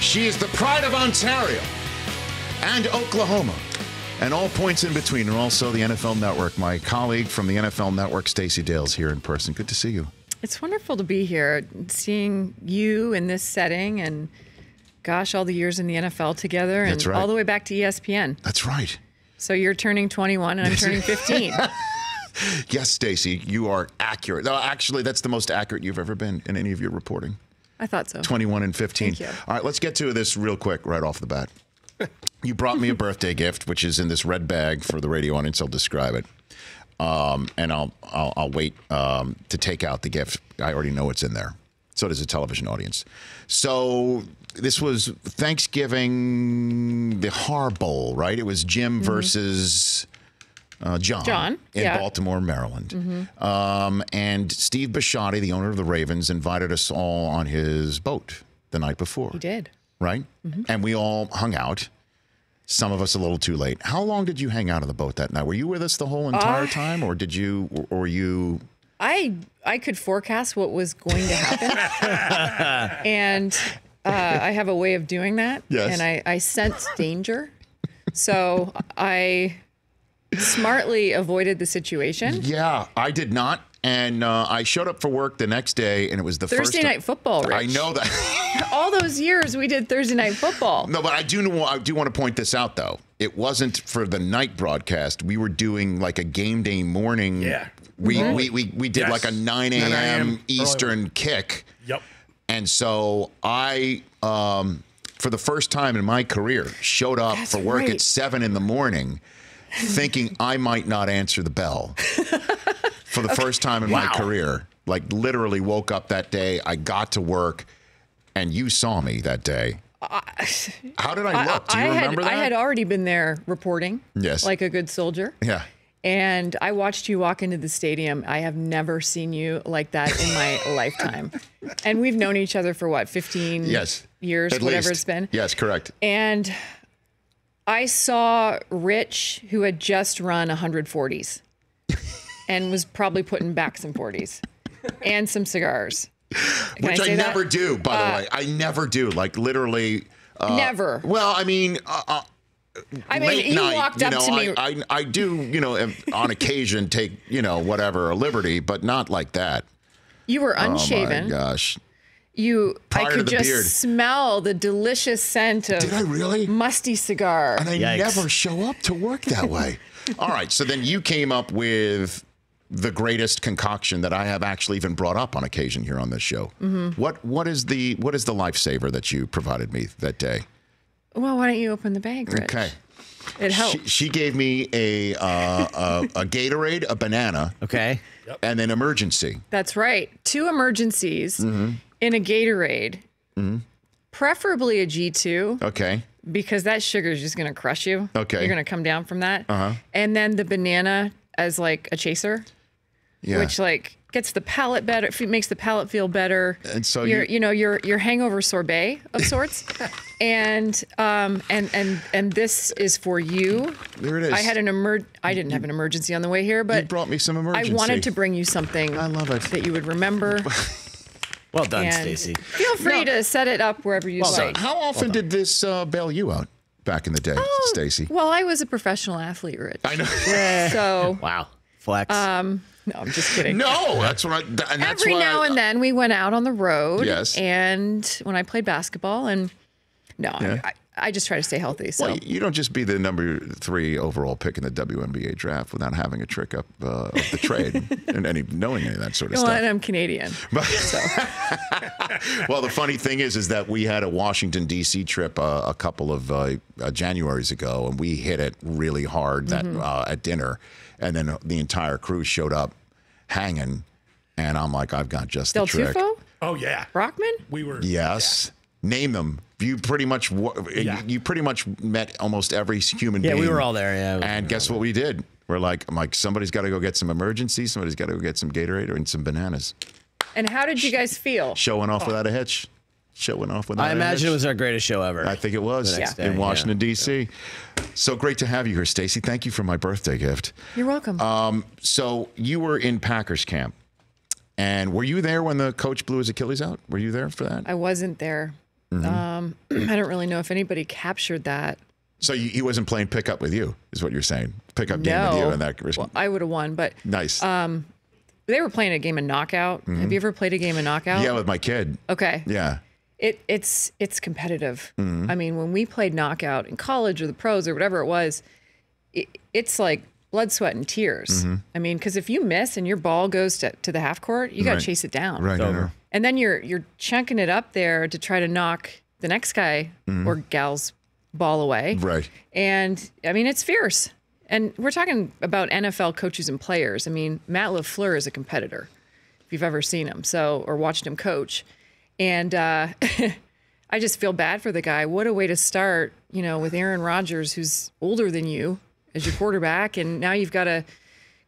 She is the pride of Ontario and Oklahoma and all points in between, and also the NFL Network. My colleague from the NFL Network, Stacey Dales, here in person. Good to see you. It's wonderful to be here, seeing you in this setting, and gosh, all the years in the NFL together, and right. all the way back to ESPN. That's right. So you're turning 21, and I'm turning 15. Yes, Stacey, you are accurate. No, actually, that's the most accurate you've ever been in any of your reporting. I thought so. 21 and 15. Thank you. All right, let's get to this real quick right off the bat. You brought me a birthday gift, which is in this red bag for the radio audience. I'll describe it. Um, and I'll, I'll, I'll wait um, to take out the gift. I already know what's in there. So does the television audience. So this was Thanksgiving, the Har Bowl, right? It was Jim versus uh, John. John, in yeah. Baltimore, Maryland. Um, and Steve Bisciotti, the owner of the Ravens, invited us all on his boat the night before He did. right? Mm-hmm. And we all hung out. Some of us a little too late. How long did you hang out on the boat that night? Were you with us the whole entire Uh, time, or did you, or, or you? I I could forecast what was going to happen, and uh, I have a way of doing that. Yes. And I I sense danger, so I smartly avoided the situation. Yeah, I did not, and uh, I showed up for work the next day, and it was the first Thursday night football. I know that. All those years we did Thursday night football. no, but I do know. I do want to point this out, though. It wasn't for the night broadcast. We were doing like a game day morning. Yeah. We Mm-hmm. we, we, we did Yes. like a 9 9 a.m. a.m. Eastern kick. Yep. And so I, um, for the first time in my career, showed up That's for work at seven in the morning, thinking I might not answer the bell. for the first time in my career, like literally woke up that day. I got to work, and you saw me that day. How did I look? Do you I remember had that? I had already been there reporting. Yes. Like a good soldier. yeah. And I watched you walk into the stadium. I have never seen you like that in my lifetime. And we've known each other for what, 15 Yes. years, At whatever least. it's been. Yes, correct. And I saw Rich, who had just run 140s and was probably putting back some 40s and some cigars. Can Which I, that? Uh, never do, by the way. I never do. Like literally. Uh, Never. Well, I mean, uh, uh, I mean, late you night, walked you up know, to me. I, I, I do, you know, on occasion take, you know, whatever, a liberty, but not like that. you were unshaven. Oh my gosh. You, I Prior to could just beard. smell the delicious scent of Did I really? musty cigar. And I Yikes. never show up to work that way. All right. So then you came up with the greatest concoction that I have actually even brought up on occasion here on this show. Mm-hmm. What what is the what is the lifesaver that you provided me that day? Well, why don't you open the bag, Rich? Okay. It helps. She, she gave me a, uh, a a Gatorade, a banana, Okay. and then emergency. That's right. Two emergencies Mm-hmm. In a Gatorade, preferably a G2, Okay. because that sugar is just going to crush you. Okay. You're going to come down from that. Uh-huh. And then the banana as like a chaser, Yeah. which like gets the palate better, f- makes the palate feel better. And so your, you- you know, your your hangover sorbet of sorts. and um and and and this is for you. There it is. I had an emer I didn't have an emergency on the way here, but you brought me some emergency. I wanted to bring you something I love it. that you would remember. Well done, and Stacey. Feel free to set it up wherever you Well like. done. How often did this uh, bail you out back in the day, Stacey? Well, I was a professional athlete, Rich. I know. So Wow. Flex. no, I'm just kidding. no, that's what I. And that's Every why now I- and then we went out on the road. Yes. And when I played basketball, and no, Yeah. I, I just try to stay healthy. So Well, you don't just be the number three overall pick in the WNBA draft without having a trick up uh, of the trade and any knowing any of that sort of well, stuff. and I'm Canadian. But- well, the funny thing is, is that we had a Washington D.C. trip uh, a couple of uh, uh, Januaries ago, and we hit it really hard that Mm-hmm. uh, at dinner, and then the entire crew showed up hanging, and I'm like, I've got just Del the trick. Tufo, Oh yeah. Brockman. We were. Yes. Name them. You pretty much Yeah. you pretty much met almost every human yeah, being. Yeah, we were all there. Yeah. And guess what we did? We're like, I'm like, somebody's got to go get some emergency. Somebody's got to go get some Gatorade and some bananas. And how did you guys feel? Showing off without a hitch. Showing off without. I a imagine it was our greatest show ever. I think it was The next in Washington yeah. D.C. So great to have you here, Stacey. Thank you for my birthday gift. You're welcome. Um, so you were in Packers camp, and were you there when the coach blew his Achilles out? Were you there for that? I wasn't there. Um, I don't really know if anybody captured that. So you, he wasn't playing pickup with you, is what you're saying? Pickup game with you in that. Well, I would have won, but nice. they were playing a game of knockout. Have you ever played a game of knockout? Mm-hmm. yeah, with my kid. Okay. Yeah. It it's it's competitive. Mm-hmm. I mean, when we played knockout in college or the pros or whatever it was, it, it's like blood, sweat, and tears. Mm-hmm. I mean, because if you miss and your ball goes to, to the half court, you got to Right. chase it down. Right. I know. over. And then you're you're chunking it up there to try to knock the next guy or gal's ball away. Mm-hmm. Right. And I mean, it's fierce. And we're talking about NFL coaches and players. I mean, Matt LaFleur is a competitor, if you've ever seen him, so or watched him coach. And uh, I just feel bad for the guy. What a way to start, you know, with Aaron Rodgers, who's older than you as your quarterback, and now you've got to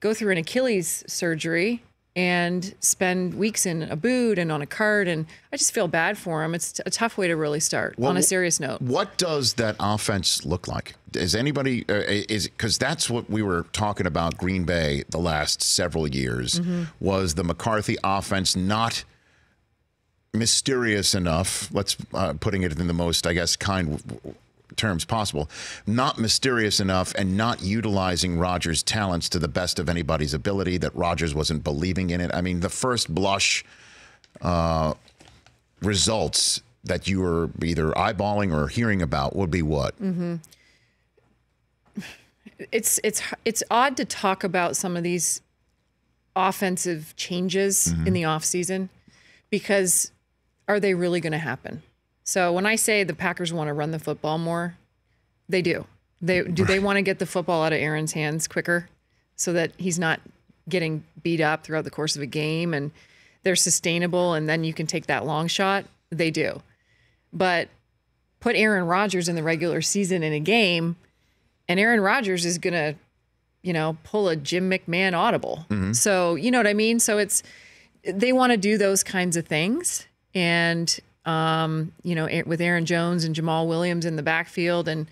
go through an Achilles surgery and spend weeks in a boot and on a cart. And I just feel bad for him. It's a tough way to really start. on a serious note, What does that offense look like? Is anybody uh, is because that's what we were talking about Green Bay the last several years Mm-hmm. was the McCarthy offense not mysterious enough. Let's uh, putting it in the most I guess kind terms possible. Not mysterious enough and not utilizing Rodgers' talents to the best of anybody's ability. That Rodgers wasn't believing in it. I mean, the first blush uh, results that you were either eyeballing or hearing about would be what? Mm-hmm. it's it's it's odd to talk about some of these offensive changes mm-hmm. in the offseason because are they really going to happen? So when I say the Packers want to run the football more, they do. They do they want to get the football out of Aaron's hands quicker so that he's not getting beat up throughout the course of a game and they're sustainable and then you can take that long shot? They do. But put Aaron Rodgers in the regular season in a game and Aaron Rodgers is going to, you know, pull a Jim McMahon audible. Mm-hmm. So, you know what I mean? So it's, they want to do those kinds of things. And, um, you know, with Aaron Jones and Jamaal Williams in the backfield, and,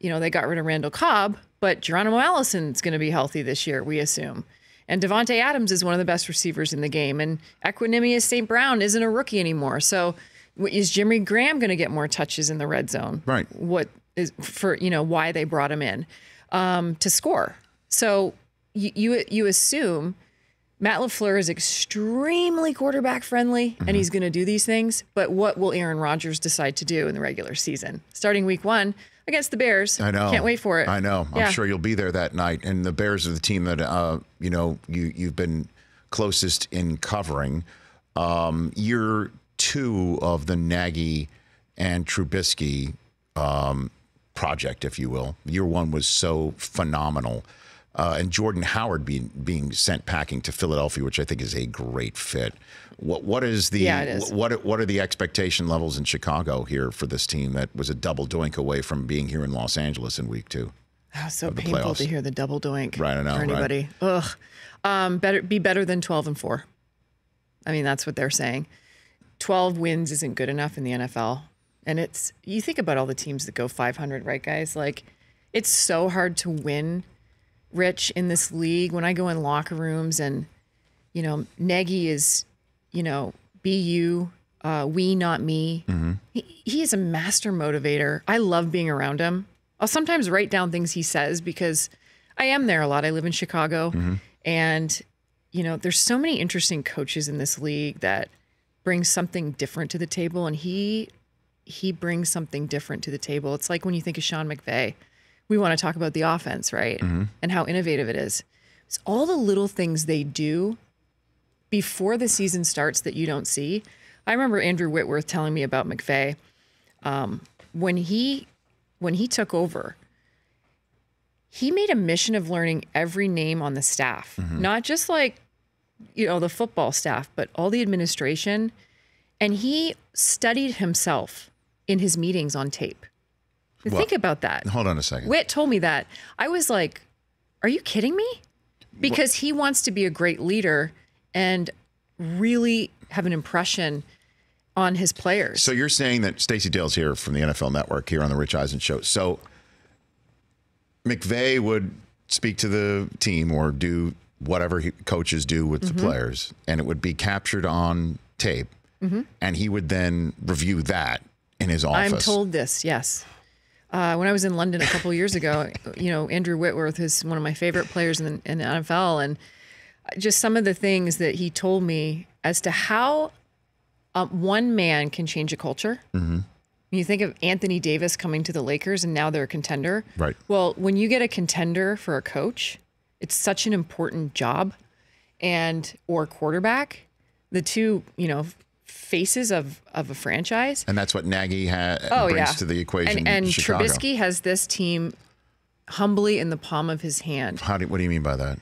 you know, they got rid of Randall Cobb, but Geronimo Allison's going to be healthy this year, we assume. And Davante Adams is one of the best receivers in the game. And Equanimous St. Brown isn't a rookie anymore. So is Jimmy Graham going to get more touches in the red zone? Right. What is for, you know, why they brought him in um, to score. So you, you, you assume Matt LaFleur is extremely quarterback friendly Mm-hmm. and he's going to do these things. But what will Aaron Rodgers decide to do in the regular season? Starting week one against the Bears. I know. Can't wait for it. I know. I'm sure you'll be there that night. And the Bears are the team that uh, you know you you've been closest in covering. Um, year two of the Nagy and Trubisky um, project, if you will. Year one was so phenomenal. Uh, and Jordan Howard being being sent packing to Philadelphia, which I think is a great fit. What what is the Yeah, is. what what are the expectation levels in Chicago here for this team that was a double doink away from being here in Los Angeles in week two? Oh, so painful playoffs. to hear the double doink Right, I know, for right? anybody. Ugh. Um, better be better than twelve and four. I mean, that's what they're saying. Twelve wins isn't good enough in the NFL, and it's you think about all the teams that go five hundred, right, guys? Like, it's so hard to win, Rich, in this league. When I go in locker rooms and you know, Nagy is, you know, be you, uh, we, not me. He, he is a master motivator. I love being around him. I'll sometimes write down things he says because I am there a lot. I live in Chicago. And, you know, there's so many interesting coaches in this league that bring something different to the table. And he, he brings something different to the table. It's like when you think of Sean McVay, we want to talk about the offense, right? And how innovative it is. It's all the little things they do before the season starts that you don't see. I remember Andrew Whitworth telling me about McVay um, when he when he took over. He made a mission of learning every name on the staff, not just like you know the football staff, but all the administration. And he studied himself in his meetings on tape. Think about that. Hold on a second. Witt told me that. I was like, are you kidding me? Because he wants to be a great leader and really have an impression on his players. So you're saying that Stacey Dales here from the NFL Network here on the Rich Eisen show. So McVay would speak to the team or do whatever he, coaches do with Mm-hmm. the players, and it would be captured on tape, Mm-hmm. and he would then review that in his office. I'm told this, yes. Uh, when I was in London a couple years ago, you know, Andrew Whitworth is one of my favorite players in, in the NFL. And just some of the things that he told me as to how um, one man can change a culture. Mm-hmm. You think of Anthony Davis coming to the Lakers and now they're a contender. Right. Well, when you get a contender for a coach, it's such an important job and or quarterback, the two, you know, faces of of a franchise. and that's what Nagy ha- Oh brings yeah, to the equation. And, and. Trubisky has this team humbly in the palm of his hand. How do, what do you mean by that?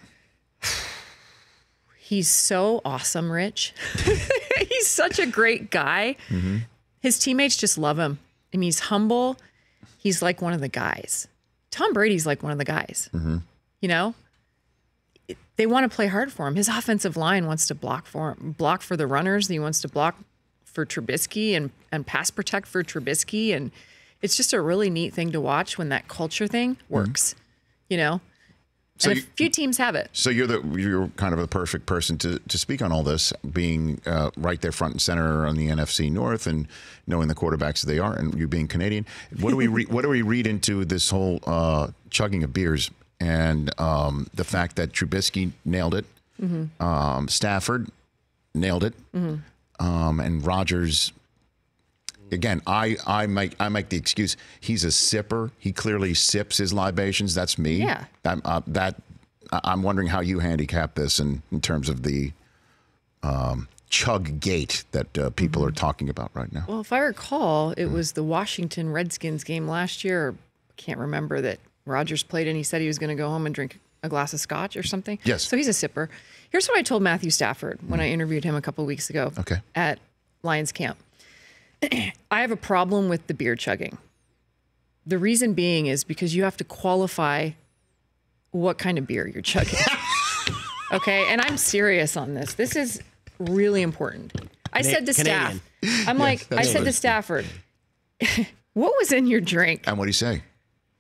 He's so awesome, Rich. he's such a great guy. Mm-hmm. His teammates just love him. I mean, he's humble. He's like one of the guys. Tom Brady's like one of the guys. Mm-hmm. You know, they want to play hard for him. His offensive line wants to block for him, block for the runners. He wants to block for Trubisky and and pass protect for Trubisky, and it's just a really neat thing to watch when that culture thing works. You know, Mm-hmm. So and you- few teams have it. So you're the you're kind of the perfect person to to speak on all this, being uh, right there front and center on the NFC North and knowing the quarterbacks that they are, and you being Canadian. What do we re- what do we read into this whole uh, chugging of beers and um, the fact that Trubisky nailed it, um, Stafford nailed it, um, and Rodgers. Again, I, I make I make the excuse he's a sipper. He clearly sips his libations. That's me. Yeah. That, uh, that I'm wondering how you handicap this in, in terms of the um, chug gate that uh, people Mm-hmm. are talking about right now. Well, if I recall, it was the Washington Redskins game last year. I can't remember that Rodgers played and he said he was going to go home and drink a glass of scotch or something. Yes. So he's a sipper. Here's what I told Matthew Stafford when I mm. interviewed him a couple weeks ago Okay. at Lions Camp. I have a problem with the beer chugging. The reason being is because you have to qualify what kind of beer you're chugging. okay. And I'm serious on this. This is really important. I said to Canadian. staff, I'm like, I said to Stafford, what was in your drink? And what do you say?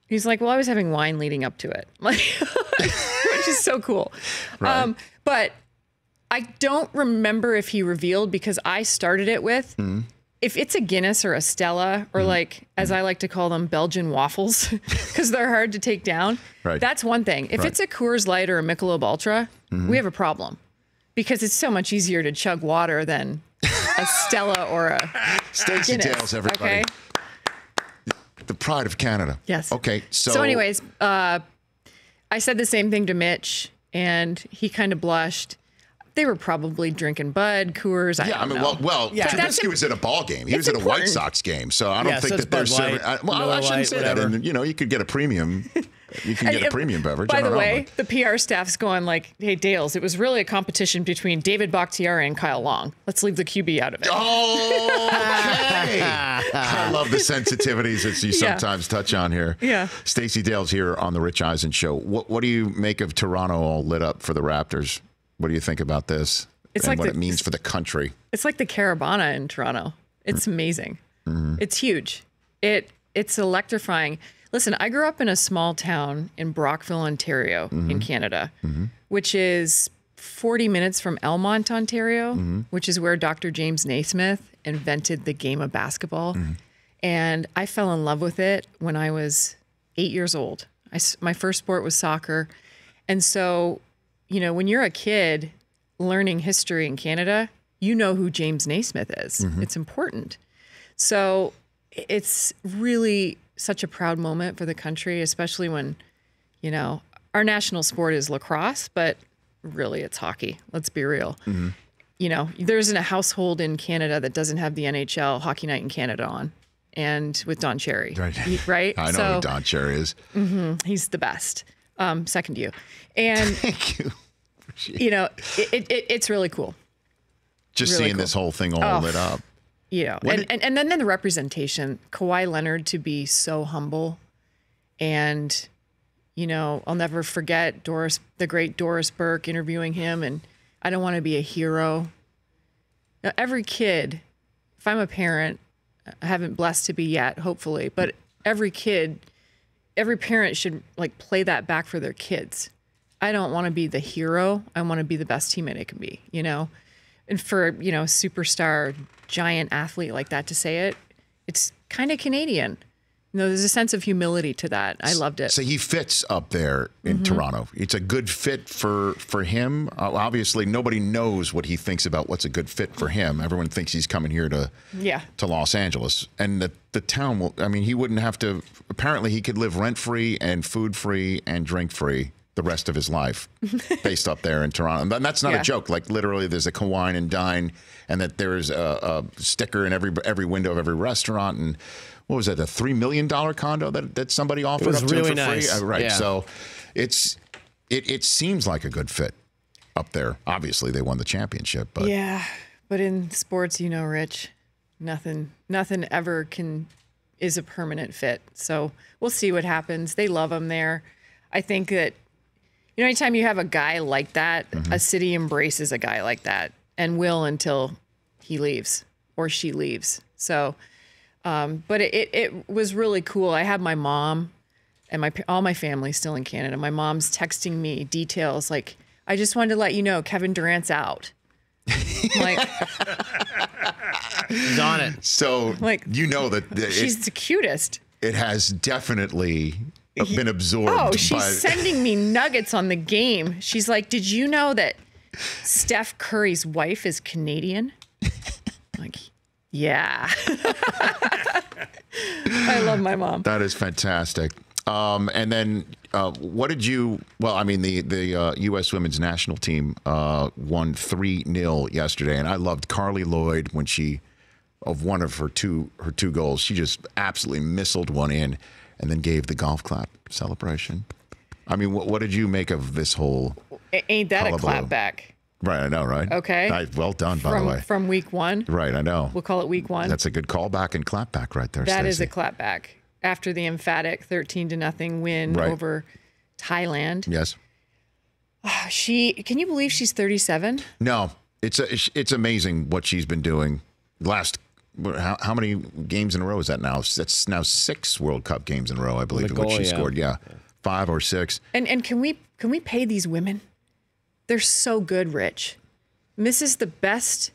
He's like, well, I was having wine leading up to it, like, which is so cool. Right. Um, but I don't remember if he revealed because I started it with Mm-hmm. if it's a Guinness or a Stella or like as I like to call them Belgian waffles because they're hard to take down. Right. That's one thing. If Right. it's a Coors Light or a Michelob Ultra, Mm-hmm. we have a problem because it's so much easier to chug water than a Stella or a Stacy Guinness. Tales, everybody. Okay. The pride of Canada. Yes. Okay. So, So, anyways, uh, I said the same thing to Mitch, and he kind of blushed. They were probably drinking Bud, Coors. I Yeah, I don't mean, know. well, well, Yeah. But Trubisky was at a ball game. He was It's at a White. Sox game, so I don't Yeah, think so that it's they're Bud serving. Light, I, well, I shouldn't Lite, say that. And, you know, you could get a premium. You can get a premium beverage. By the know, way, the PR staff's going like, "Hey, Dales, it was really a competition between David Bakhtiari and Kyle Long. Let's leave the QB out of it." Oh, okay. I love the sensitivities that you Yeah. sometimes touch on here. Yeah. Stacey Dales here on the Rich Eisen show. What what do you make of Toronto all lit up for the Raptors? What do you think about this? It's and like what the- it means for the country. It's like the Caravana in Toronto. It's amazing. Mm-hmm. It's huge. It it's electrifying. Listen, I grew up in a small town in Brockville, Ontario, in mm-hmm. Canada, mm-hmm. which is 40 minutes from Almonte, Ontario, which is where Dr. James Naismith invented the game of basketball. And I fell in love with it when I was eight years old. I my first sport was soccer. And so, you know, when you're a kid learning history in Canada, you know who James Naismith is. Mm-hmm. It's important. So it's really such a proud moment for the country, especially when, you know, our national sport is lacrosse, but really it's hockey. Let's be real. Mm-hmm. You know, there isn't a household in Canada that doesn't have the NHL Hockey Night in Canada on. And with Don Cherry, Right. He- right? I know so who Don Cherry is. Mm-hmm. he's the best. Um, second to you. And, Thank you. You know, it, it, it, it's really cool. Just Really seeing cool. this whole thing all lit oh, up. you know, and, did- and, and then, then the representation, Kawhi Leonard to be so humble. And, you know, I'll never forget Doris, the great Doris Burke interviewing him. And I don't want to be a hero. Now, every kid, if I'm a parent, I haven't blessed to be yet, hopefully, but every kid, every parent should like play that back for their kids. I don't want to be the hero. I want to be the best teammate I can be, you know? And for, you know, a superstar giant athlete like that to say it, it's kind of Canadian. You know, there's a sense of humility to that. I loved it. So he fits up there in Mm-hmm. Toronto. It's a good fit for for him. Uh, obviously, nobody knows what he thinks about what's a good fit for him. Everyone thinks he's coming here to Yeah. to Los Angeles, and the the town will. I mean, he wouldn't have to. Apparently, he could live rent free and food free and drink free the rest of his life, based up there in Toronto. And that's not Yeah. a joke. Like literally, there's a Kawine and Dine, and that there's a, a sticker in every every window of every restaurant and. What was that? A three million dollar condo that, that somebody offered was up to him really for free? nice. Uh, right. Yeah. So it's it it seems like a good fit up there. Obviously, they won the championship, but Yeah, but in sports, you know, Rich, nothing, nothing ever can is a permanent fit. So we'll see what happens. They love him there. I think that you know, anytime you have a guy like that, a city embraces a guy like that and will until he leaves or she leaves. So, um, but it, it, it was really cool. I had my mom and my all my family still in Canada. My mom's texting me details like, "I just wanted to let you know Kevin Durant's out." Like, He's on it. so Like, you know that that she's it, the cutest. it has definitely been absorbed. Oh, she's by, sending me nuggets on the game. She's like, "Did you know that Steph Curry's wife is Canadian?" I'm like, yeah. I love my mom. That is fantastic. Um, and then, uh, what did you? Well, I mean, the the uh, U.S. Women's National Team uh, won three 0 yesterday, and I loved Carli Lloyd when she of one of her two her two goals. She just absolutely missiled one in, and then gave the golf clap celebration. I mean, what, what did you make of this whole? A- Ain't that a Hullabaloo. clapback Right, I know, right? Okay. I, well done, by the way. from week one? Right, I know. We'll call it week one. That's a good callback and clapback right there. That is a clapback after the emphatic 13 to nothing win Right. over Thailand. yes. Ah, she can you believe she's 37? No, it's a, it's amazing what she's been doing. Last how, how many games in a row is that now? That's now six World Cup games in a row, I believe, in which she yeah. scored. Yeah, five or six. And and can we can we pay these women? They're so good, Rich. And This is the best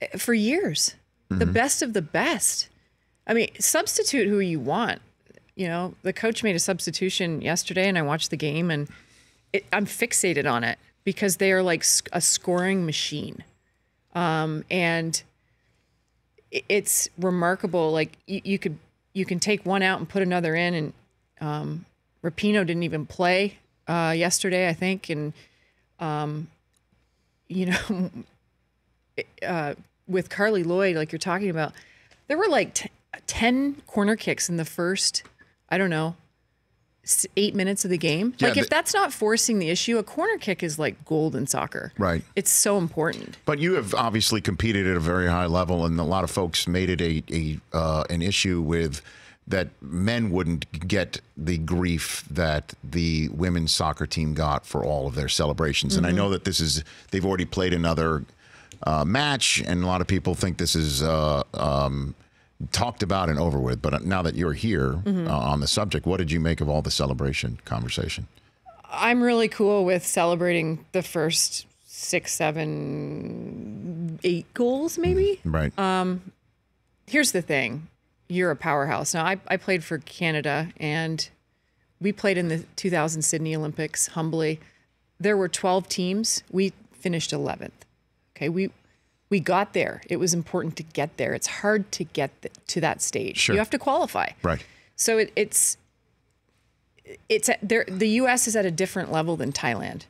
eh, for years. The best of the best. I mean, substitute who you want. You know, the coach made a substitution yesterday, and I watched the game, and it, I'm fixated on it because they are like a scoring machine. Um, and i- it's remarkable. Like you, you could you can take one out and put another in, and um, Rapinoe didn't even play uh, yesterday, I think, and um, you know, uh, with Carli Lloyd, like you're talking about, there were like ten corner kicks in the first, I don't know, eight minutes of the game. Yeah, like if the- that's not forcing the issue, a corner kick is like gold in soccer. Right. It's so important. But you have obviously competed at a very high level, and a lot of folks made it a, a uh, an issue with that men wouldn't get the grief that the women's soccer team got for all of their celebrations. And I know that this is they've already played another uh, match, and a lot of people think this is. Uh, um, Talked about and over with, but now that you're here uh, on the subject, what did you make of all the celebration conversation? I'm really cool with celebrating the first six, seven, eight goals, maybe. Right. Um, Here's the thing you're a powerhouse. Now, I, I played for Canada and we played in the 2000 Sydney Olympics humbly. There were 12 teams. We finished 11th. Okay. We, we got there. It was important to get there. It's hard to get th- to that stage. Sure. You have to qualify. right. So it, it's it's at, there. The U.S. is at a different level than Thailand,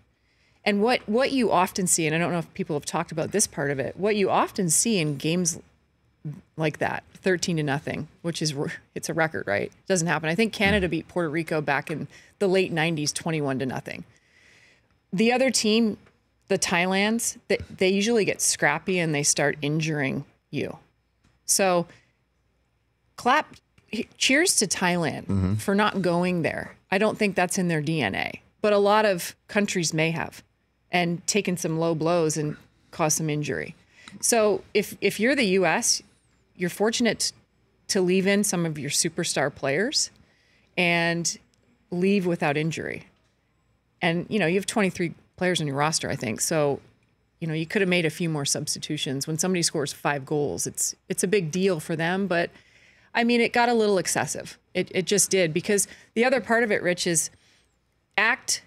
and what what you often see, and I don't know if people have talked about this part of it. What you often see in games like that, thirteen to nothing, which is it's a record, right? It doesn't happen. I think hmm. Canada beat Puerto Rico back in the late '90s, twenty-one to nothing. The other team, the Thailands, they, they usually get scrappy and they start injuring you. So clap cheers to Thailand mm-hmm. for not going there. I don't think that's in their DNA, but a lot of countries may have and taken some low blows and caused some injury. So if if you're the US, you're fortunate to leave in some of your superstar players and leave without injury. And you know, you have 23 players on your roster, I think. So, you know, you could have made a few more substitutions. When somebody scores 5 goals, it's it's a big deal for them, but I mean, it got a little excessive. It it just did because the other part of it, Rich, is act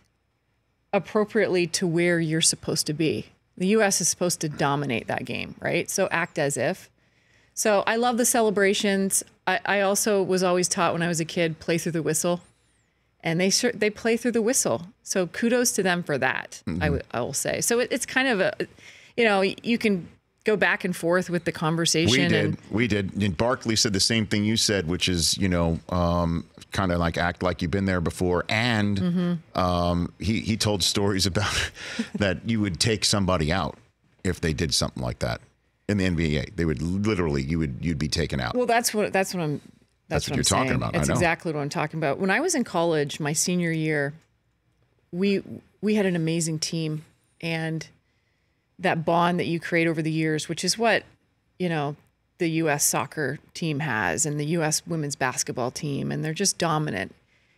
appropriately to where you're supposed to be. The U.S. is supposed to dominate that game, right? So act as if. So I love the celebrations. I, I also was always taught when I was a kid, play through the whistle, and they sure they play through the whistle. So kudos to them for that. I w- I will say. So it, it's kind of a, you know, you can go back and forth with the conversation. We did. And, we did. And Barkley said the same thing you said, which is, you know, um, kind of like act like you've been there before. And Mm-hmm. um, he, he told stories about that you would take somebody out if they did something like that in the NBA. They would literally, you would, you'd be taken out. Well, that's what that's what I'm. That's That's, what what, you're I'm talking saying. about, That's know. exactly what I'm talking about. When I was in college, my senior year, we we had an amazing team, and that bond that you create over the years, which is what you know the U.S. soccer team has, and the U.S. women's basketball team, and they're just dominant.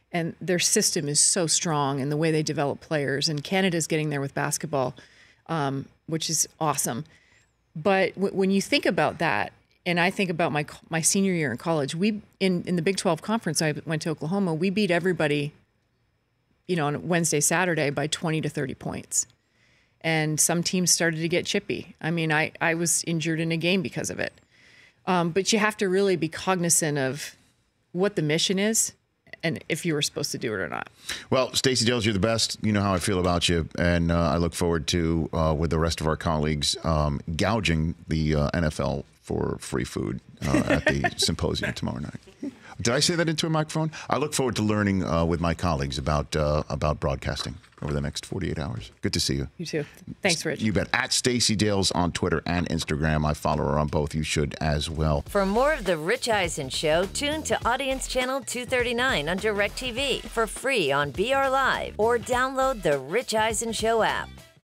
And their system is so strong, and the way they develop players. And Canada's getting there with basketball, um, which is awesome. But w- when you think about that, and I think about my my senior year in college, we in in the Big 12 conference, I went to Oklahoma. We beat everybody, you know, on Wednesday, Saturday by 20 to 30 points. And some teams started to get chippy. I mean, I I was injured in a game because of it. Um, but you have to really be cognizant of what the mission is and if you were supposed to do it or not. Well, Stacey Dales, you're the best. You know how I feel about you, and uh, I look forward to uh, with the rest of our colleagues um, gouging the uh, NFL for free food uh, at the symposium tomorrow night. Did I say that into a microphone? I look forward to learning uh, with my colleagues about uh, about broadcasting over the next 48 hours. Good to see you. You too. Thanks, Rich. You bet. At Stacey Dales on Twitter and Instagram. I follow her on both. You should as well. For more of The Rich Eisen Show, tune to Audience Channel 239 on DirecTV for free on BR Live or download the Rich Eisen Show app.